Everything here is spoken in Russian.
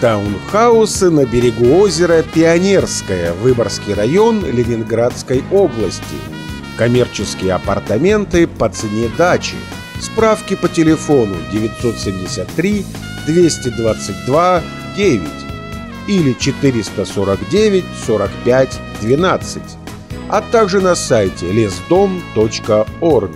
Таунхаусы на берегу озера Пионерское, Выборгский район Ленинградской области. Коммерческие апартаменты по цене дачи. Справки по телефону 973 222 9 или 449 45 12, а также на сайте лесдом.орг.